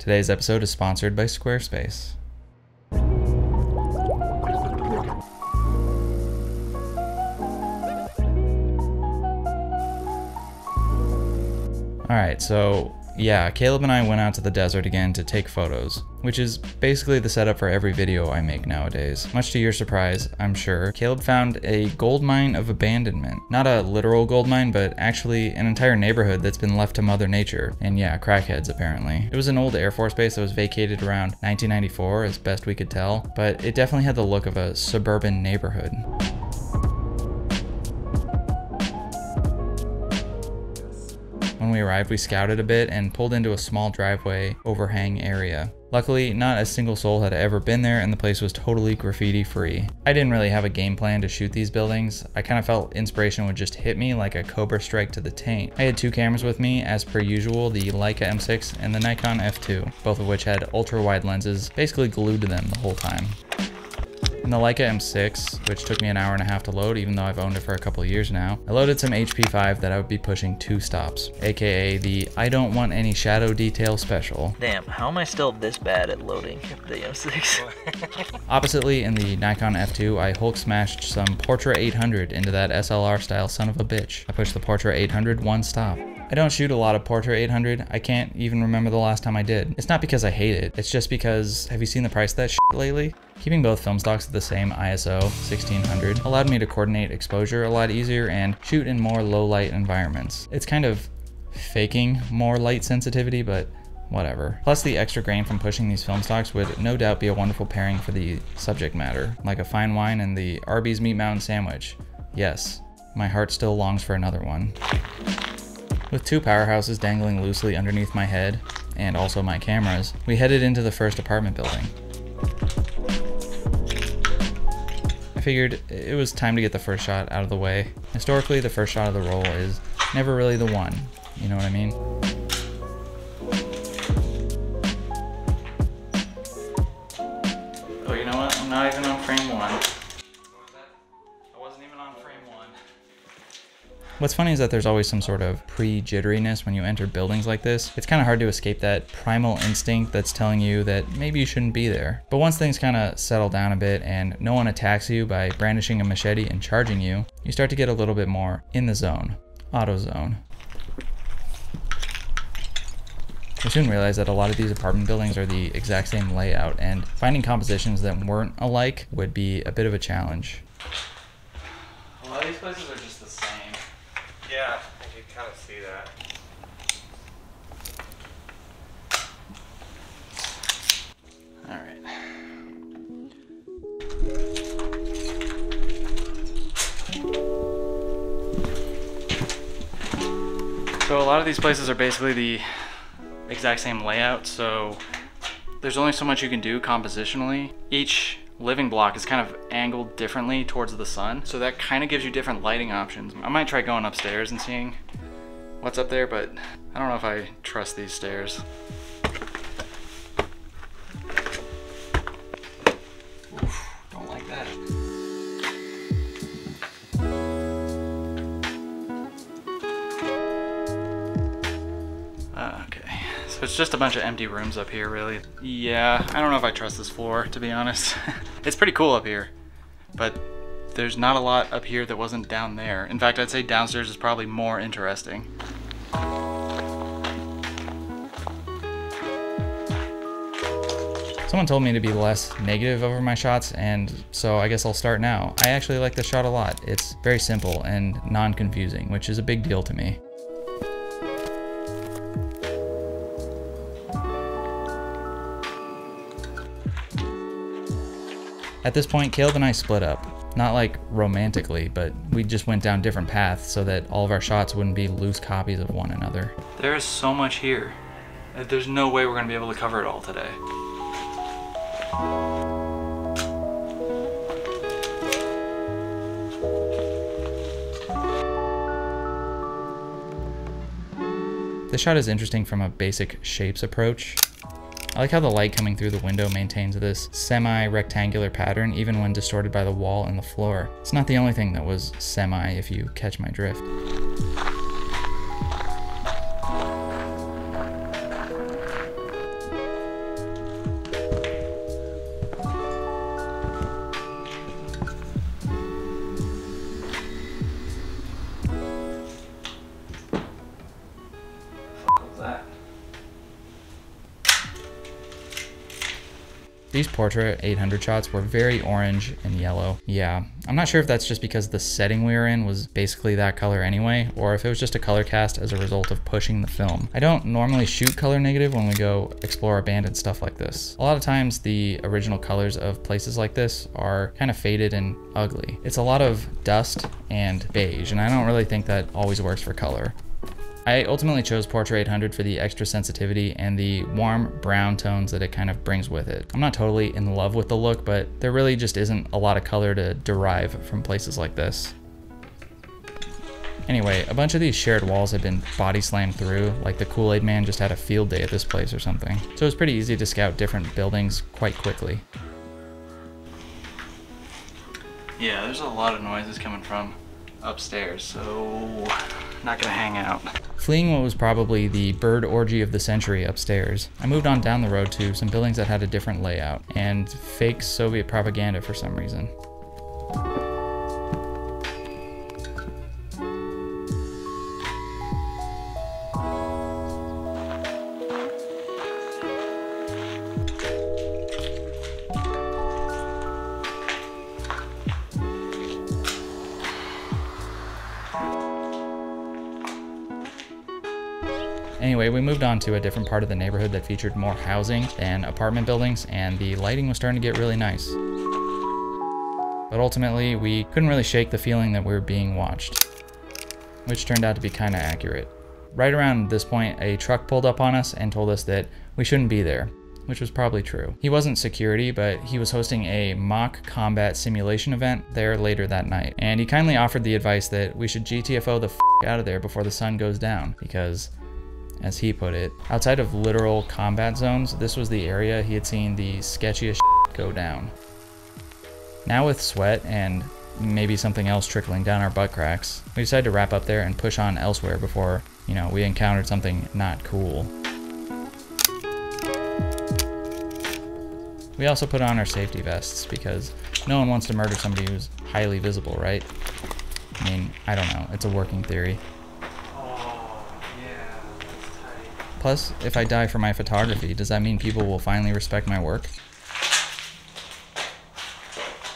Today's episode is sponsored by Squarespace. Alright, so yeah, Caleb and I went out to the desert again to take photos, which is basically the setup for every video I make nowadays. Much to your surprise, I'm sure, Caleb found a gold mine of abandonment. Not a literal gold mine, but actually an entire neighborhood that's been left to mother nature. And yeah, crackheads apparently. It was an old Air Force base that was vacated around 1994 as best we could tell, but it definitely had the look of a suburban neighborhood. When we arrived, we scouted a bit and pulled into a small driveway overhang area. Luckily, not a single soul had ever been there and the place was totally graffiti free. I didn't really have a game plan to shoot these buildings. I kind of felt inspiration would just hit me like a cobra strike to the taint. I had two cameras with me, as per usual, the Leica M6 and the Nikon F2, both of which had ultra wide lenses basically glued to them the whole time. In the Leica M6, which took me an hour and a half to load even though I've owned it for a couple years now, I loaded some HP5 that I would be pushing two stops, aka the I don't want any shadow detail special. Damn, how am I still this bad at loading the M6? Oppositely, in the Nikon F2, I Hulk smashed some Portra 800 into that SLR style son of a bitch. I pushed the Portra 800 one stop. I don't shoot a lot of Portra 800. I can't even remember the last time I did. It's not because I hate it. It's just because, have you seen the price of that lately? Keeping both film stocks at the same ISO 1600 allowed me to coordinate exposure a lot easier and shoot in more low light environments. It's kind of faking more light sensitivity, but whatever. Plus the extra grain from pushing these film stocks would no doubt be a wonderful pairing for the subject matter, like a fine wine and the Arby's Meat Mountain sandwich. Yes, my heart still longs for another one. With two powerhouses dangling loosely underneath my head, and also my cameras, we headed into the first apartment building. I figured it was time to get the first shot out of the way. Historically, the first shot of the roll is never really the one, you know what I mean? What's funny is that there's always some sort of pre-jitteriness when you enter buildings like this. It's kind of hard to escape that primal instinct that's telling you that maybe you shouldn't be there. But once things kind of settle down a bit and no one attacks you by brandishing a machete and charging you, you start to get a little bit more in the zone, auto zone. I soon realized that a lot of these apartment buildings are the exact same layout and finding compositions that weren't alike would be a bit of a challenge. A lot of these places are just the same. Yeah, I can kind of see that. All right. So a lot of these places are basically the exact same layout, so there's only so much you can do compositionally. Each living block is kind of angled differently towards the sun, so that kind of gives you different lighting options. I might try going upstairs and seeing what's up there, but I don't know if I trust these stairs. Oof, don't like that. It's just a bunch of empty rooms up here, really. Yeah, I don't know if I trust this floor, to be honest. it's pretty cool up here, but there's not a lot up here that wasn't down there. In fact, I'd say downstairs is probably more interesting. Someone told me to be less negative over my shots, and so I guess I'll start now. I actually like this shot a lot. It's very simple and non-confusing, which is a big deal to me. At this point, Caleb and I split up. Not like romantically, but we just went down different paths so that all of our shots wouldn't be loose copies of one another. There is so much here. Uh, there's no way we're gonna be able to cover it all today. This shot is interesting from a basic shapes approach. I like how the light coming through the window maintains this semi-rectangular pattern even when distorted by the wall and the floor. It's not the only thing that was semi if you catch my drift. These Portra 800 shots were very orange and yellow. Yeah, I'm not sure if that's just because the setting we were in was basically that color anyway, or if it was just a color cast as a result of pushing the film. I don't normally shoot color negative when we go explore abandoned stuff like this. A lot of times the original colors of places like this are kind of faded and ugly. It's a lot of dust and beige, and I don't really think that always works for color. I ultimately chose Portra 800 for the extra sensitivity and the warm brown tones that it kind of brings with it. I'm not totally in love with the look, but there really just isn't a lot of color to derive from places like this. Anyway, a bunch of these shared walls had been body slammed through, like the Kool-Aid Man just had a field day at this place or something. So it was pretty easy to scout different buildings quite quickly. Yeah, there's a lot of noises coming from upstairs, so not gonna hang out. Fleeing what was probably the bird orgy of the century upstairs, I moved on down the road to some buildings that had a different layout and fake Soviet propaganda for some reason. Anyway, we moved on to a different part of the neighborhood that featured more housing and apartment buildings, and the lighting was starting to get really nice. But ultimately, we couldn't really shake the feeling that we were being watched, which turned out to be kind of accurate. Right around this point, a truck pulled up on us and told us that we shouldn't be there, which was probably true. He wasn't security, but he was hosting a mock combat simulation event there later that night. And he kindly offered the advice that we should GTFO the f out of there before the sun goes down, because as he put it. Outside of literal combat zones, this was the area he had seen the sketchiest go down. Now with sweat and maybe something else trickling down our butt cracks, we decided to wrap up there and push on elsewhere before, you know, we encountered something not cool. We also put on our safety vests because no one wants to murder somebody who's highly visible, right? I mean, I don't know, it's a working theory. Plus, if I die for my photography, does that mean people will finally respect my work?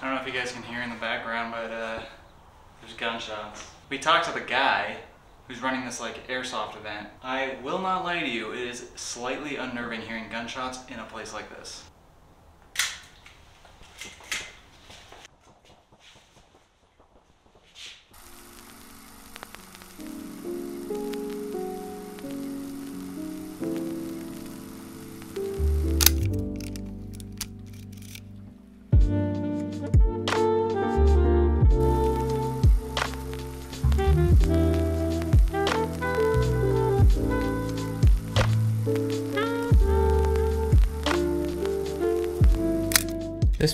I don't know if you guys can hear in the background, but uh, there's gunshots. We talked to the guy who's running this like airsoft event. I will not lie to you, it is slightly unnerving hearing gunshots in a place like this.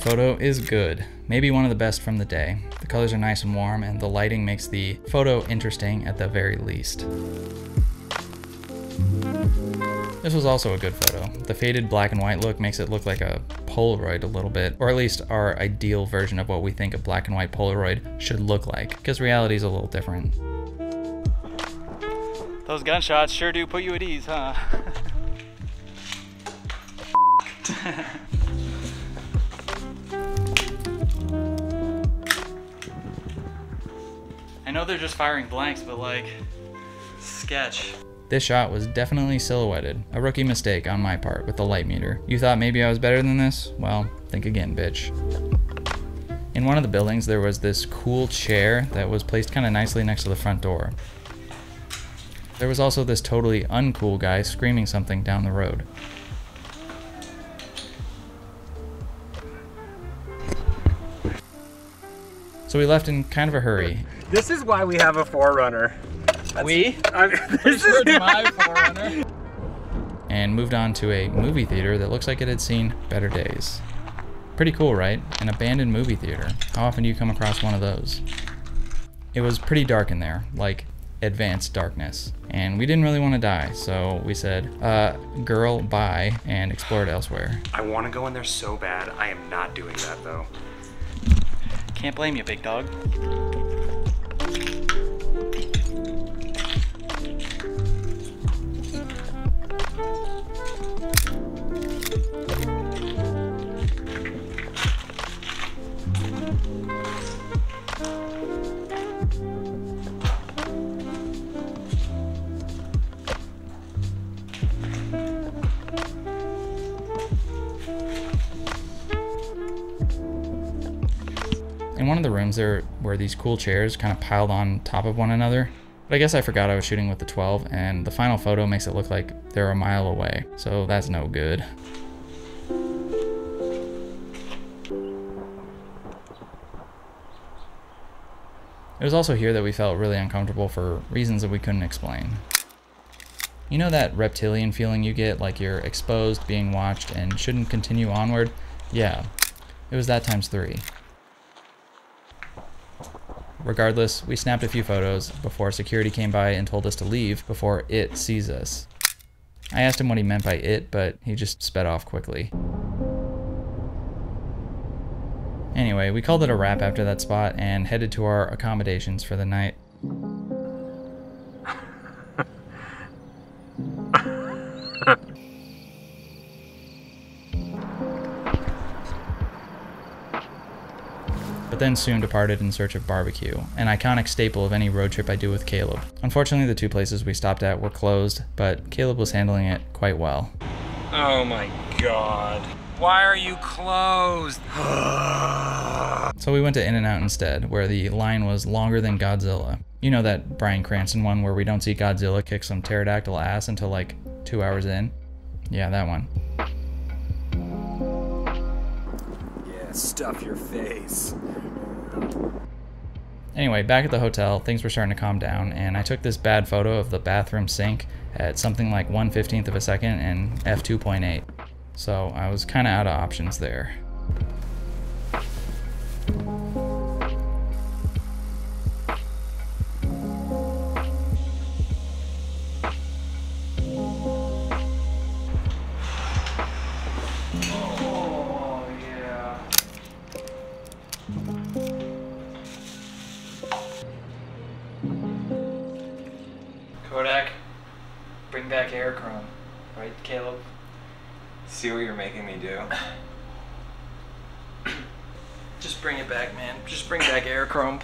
Photo is good, maybe one of the best from the day. The colors are nice and warm and the lighting makes the photo interesting at the very least. This was also a good photo. The faded black and white look makes it look like a Polaroid a little bit, or at least our ideal version of what we think a black and white Polaroid should look like, because reality is a little different. Those gunshots sure do put you at ease, huh? know they're just firing blanks, but like, sketch. This shot was definitely silhouetted. A rookie mistake on my part with the light meter. You thought maybe I was better than this? Well, think again, bitch. In one of the buildings, there was this cool chair that was placed kind of nicely next to the front door. There was also this totally uncool guy screaming something down the road. So we left in kind of a hurry. This is why we have a forerunner. We? I mean, this is my forerunner. And moved on to a movie theater that looks like it had seen better days. Pretty cool, right? An abandoned movie theater. How often do you come across one of those? It was pretty dark in there, like advanced darkness. And we didn't really want to die, so we said, uh, girl, bye, and explored elsewhere. I want to go in there so bad. I am not doing that though. Can't blame you, big dog. Thank you. In one of the rooms there were these cool chairs kind of piled on top of one another. But I guess I forgot I was shooting with the 12 and the final photo makes it look like they're a mile away. So that's no good. It was also here that we felt really uncomfortable for reasons that we couldn't explain. You know that reptilian feeling you get like you're exposed, being watched, and shouldn't continue onward? Yeah, it was that times three. Regardless, we snapped a few photos before security came by and told us to leave before it sees us. I asked him what he meant by it, but he just sped off quickly. Anyway, we called it a wrap after that spot and headed to our accommodations for the night. Then soon departed in search of barbecue, an iconic staple of any road trip I do with Caleb. Unfortunately, the two places we stopped at were closed, but Caleb was handling it quite well. Oh my god. Why are you closed? So we went to In-N-Out instead, where the line was longer than Godzilla. You know that Bryan Cranston one where we don't see Godzilla kick some pterodactyl ass until like two hours in? Yeah, that one. Stuff your face. Anyway, back at the hotel, things were starting to calm down, and I took this bad photo of the bathroom sink at something like 1 15th of a second and f2.8. So I was kind of out of options there.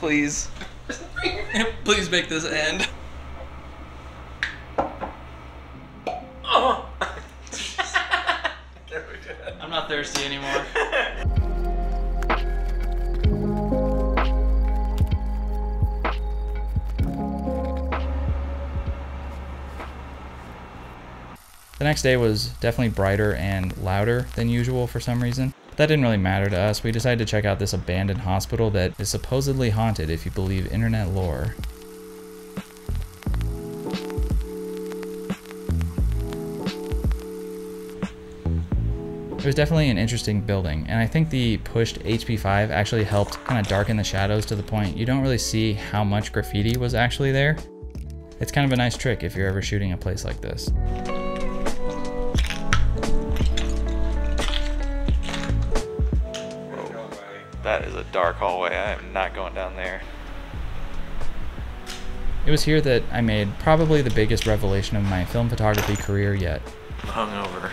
Please. please make this end. Oh. I'm not thirsty anymore. The next day was definitely brighter and louder than usual for some reason. That didn't really matter to us. We decided to check out this abandoned hospital that is supposedly haunted if you believe internet lore. It was definitely an interesting building, and I think the pushed HP5 actually helped kind of darken the shadows to the point you don't really see how much graffiti was actually there. It's kind of a nice trick if you're ever shooting a place like this. That is a dark hallway. I am not going down there. It was here that I made probably the biggest revelation of my film photography career yet. I'm hungover.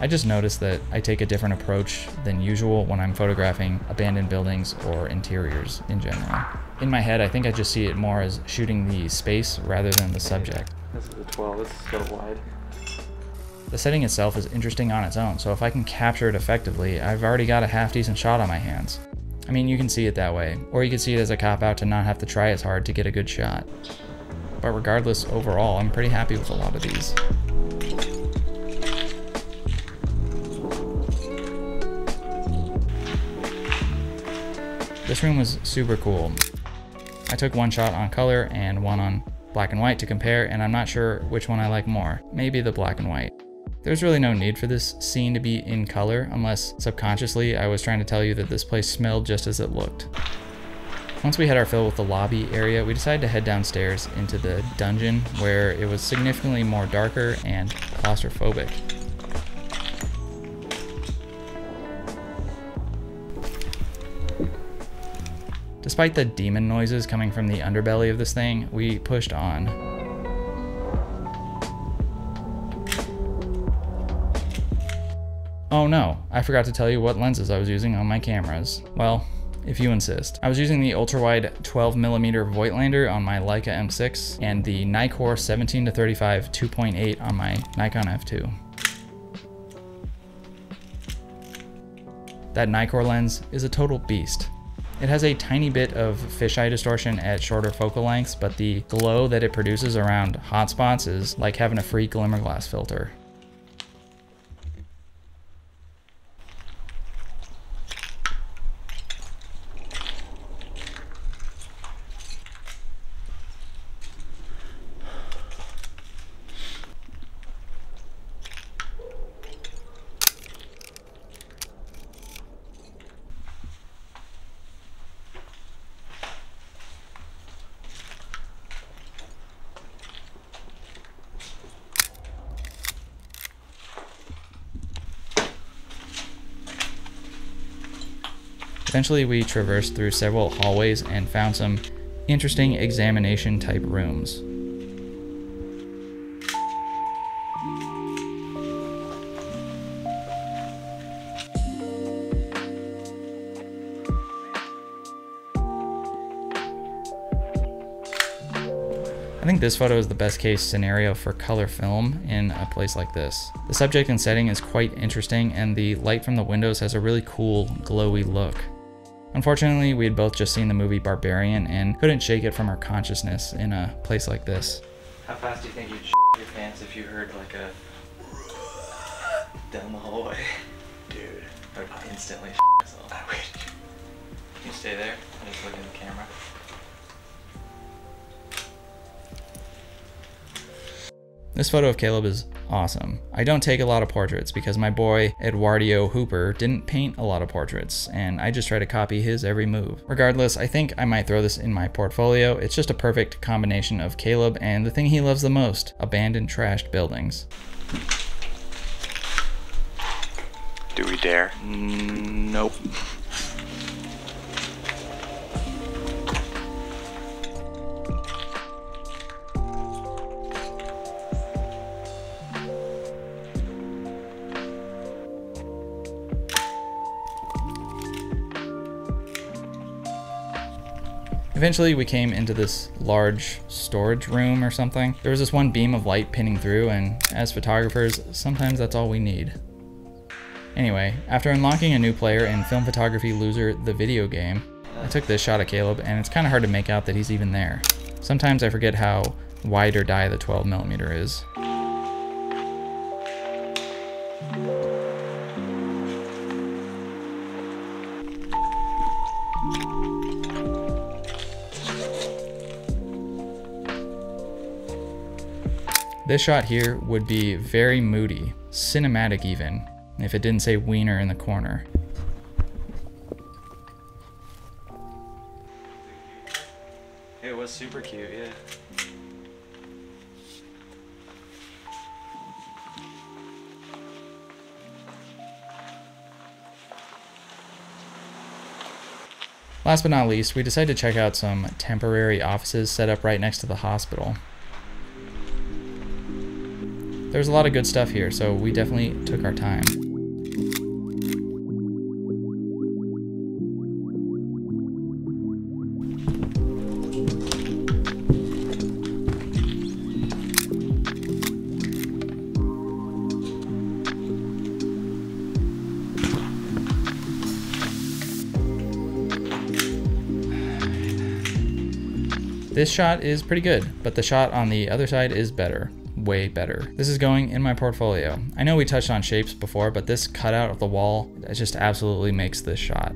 I just noticed that I take a different approach than usual when I'm photographing abandoned buildings or interiors in general. In my head, I think I just see it more as shooting the space rather than the subject. This is a 12. This is so wide. The setting itself is interesting on its own, so if I can capture it effectively, I've already got a half decent shot on my hands. I mean, you can see it that way, or you can see it as a cop out to not have to try as hard to get a good shot. But regardless, overall, I'm pretty happy with a lot of these. This room was super cool. I took one shot on color and one on black and white to compare, and I'm not sure which one I like more. Maybe the black and white. There's really no need for this scene to be in color unless subconsciously I was trying to tell you that this place smelled just as it looked. Once we had our fill with the lobby area, we decided to head downstairs into the dungeon where it was significantly more darker and claustrophobic. Despite the demon noises coming from the underbelly of this thing, we pushed on. Oh no, I forgot to tell you what lenses I was using on my cameras. Well, if you insist. I was using the ultra-wide 12mm Voigtlander on my Leica M6 and the Nikkor 17-35 2.8 on my Nikon F2. That Nikkor lens is a total beast. It has a tiny bit of fisheye distortion at shorter focal lengths, but the glow that it produces around hotspots is like having a free glimmerglass filter. Eventually, we traversed through several hallways and found some interesting examination type rooms. I think this photo is the best case scenario for color film in a place like this. The subject and setting is quite interesting and the light from the windows has a really cool glowy look. Unfortunately, we had both just seen the movie Barbarian and couldn't shake it from our consciousness in a place like this. How fast do you think you'd your pants if you heard like a down the hallway? Dude. I would instantly myself. I would. Can you stay there and just look at the camera? This photo of Caleb is awesome. I don't take a lot of portraits because my boy Eduardo Hopper didn't paint a lot of portraits, and I just try to copy his every move. Regardless, I think I might throw this in my portfolio. It's just a perfect combination of Caleb and the thing he loves the most abandoned, trashed buildings. Do we dare? Nope. Eventually, we came into this large storage room or something. There was this one beam of light pinning through, and as photographers, sometimes that's all we need. Anyway, after unlocking a new player in Film Photography Loser the video game, I took this shot of Caleb, and it's kind of hard to make out that he's even there. Sometimes I forget how wide or die the 12mm is. This shot here would be very moody, cinematic even, if it didn't say wiener in the corner. It was super cute, yeah. Last but not least, we decided to check out some temporary offices set up right next to the hospital. There's a lot of good stuff here, so we definitely took our time. This shot is pretty good, but the shot on the other side is better way better. This is going in my portfolio. I know we touched on shapes before, but this cutout of the wall, it just absolutely makes this shot.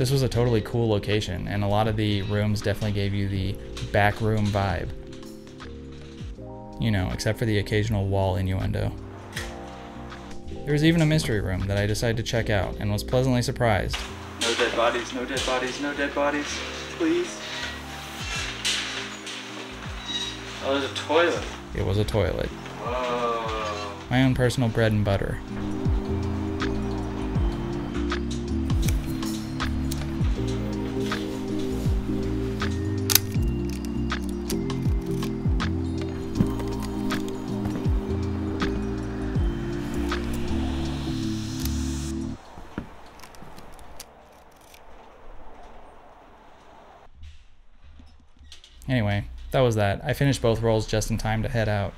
This was a totally cool location, and a lot of the rooms definitely gave you the back room vibe. You know, except for the occasional wall innuendo. There was even a mystery room that I decided to check out and was pleasantly surprised. No dead bodies, no dead bodies, no dead bodies, please. Oh, there's a toilet. It was a toilet. Whoa. My own personal bread and butter. Anyway, that was that. I finished both rolls just in time to head out.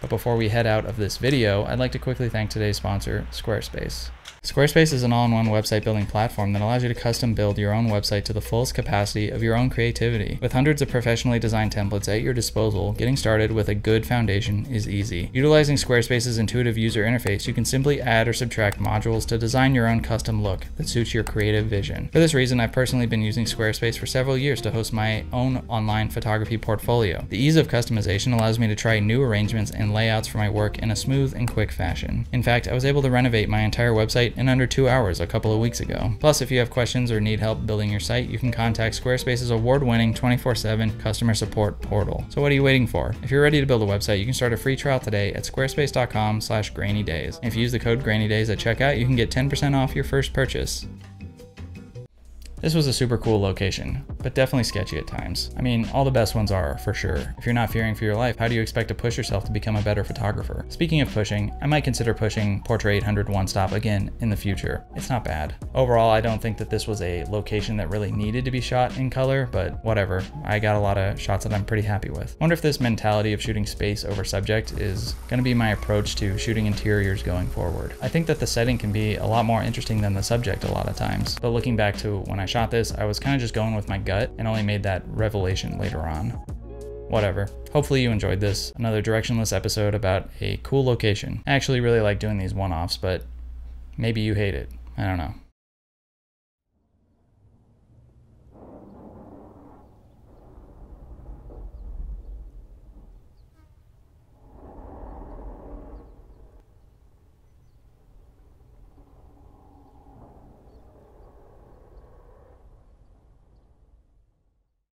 But before we head out of this video, I'd like to quickly thank today's sponsor, Squarespace. Squarespace is an all-in-one website building platform that allows you to custom build your own website to the fullest capacity of your own creativity. With hundreds of professionally designed templates at your disposal, getting started with a good foundation is easy. Utilizing Squarespace's intuitive user interface, you can simply add or subtract modules to design your own custom look that suits your creative vision. For this reason, I've personally been using Squarespace for several years to host my own online photography portfolio. The ease of customization allows me to try new arrangements and layouts for my work in a smooth and quick fashion. In fact, I was able to renovate my entire website in under two hours a couple of weeks ago. Plus, if you have questions or need help building your site, you can contact Squarespace's award-winning 24-7 customer support portal. So what are you waiting for? If you're ready to build a website, you can start a free trial today at squarespace.com slash grainydays. If you use the code grainydays at checkout, you can get 10% off your first purchase. This was a super cool location, but definitely sketchy at times. I mean, all the best ones are, for sure. If you're not fearing for your life, how do you expect to push yourself to become a better photographer? Speaking of pushing, I might consider pushing Portra 800 one stop again in the future. It's not bad. Overall, I don't think that this was a location that really needed to be shot in color, but whatever. I got a lot of shots that I'm pretty happy with. Wonder if this mentality of shooting space over subject is gonna be my approach to shooting interiors going forward. I think that the setting can be a lot more interesting than the subject a lot of times, but looking back to when I shot this, I was kind of just going with my gut and only made that revelation later on. Whatever. Hopefully you enjoyed this. Another directionless episode about a cool location. I actually really like doing these one-offs, but maybe you hate it. I don't know.